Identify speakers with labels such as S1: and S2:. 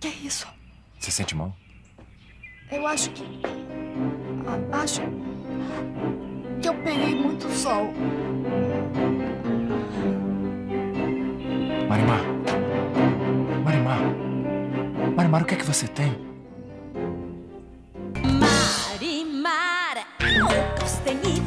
S1: Que é isso?
S2: Você sente mal?
S1: Eu acho que. acho. que eu peguei muito sol.
S2: Marimar. Marimar. Marimar, o que é que você tem?
S3: Marimar, roupas tenidas